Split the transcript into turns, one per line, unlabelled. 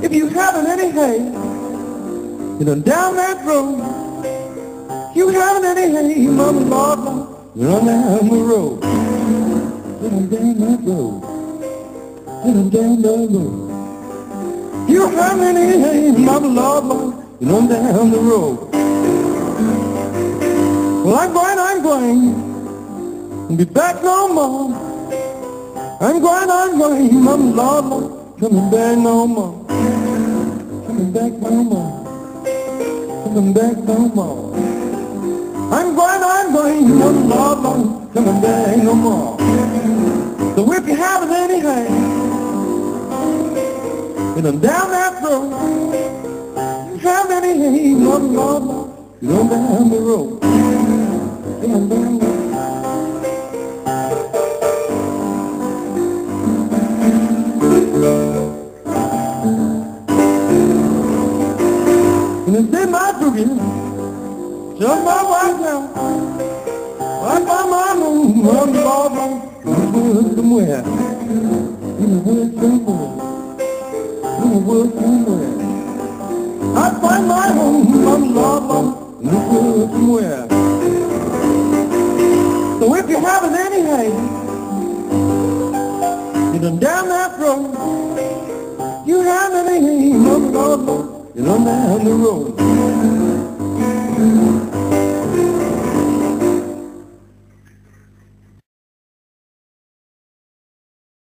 If you haven't any hay, you know, down that road. You haven't any hay, mama, Lord, run down the road. Run down that road. Run down the road. You haven't any hay, mama, Lord, run down the road. Well, I'm going, I'm going. Be back no more. I'm going, I'm going. Mama, Lord, coming back no more. Coming back no more. Coming back no more. I'm going, I'm going. Mama, Lord, coming back no more. So if you have it anything, and I'm down that road, you have anything, Mama, Lord, you know down the road. And it's in my boogie, just my wife now. By my run the ball in the woods somewhere. In the woods somewhere. In the woods somewhere. I find my home, ball down, in the woods somewhere. So if you haven't any hay, you done down that road. You haven't any hay, run the and I'm on the road.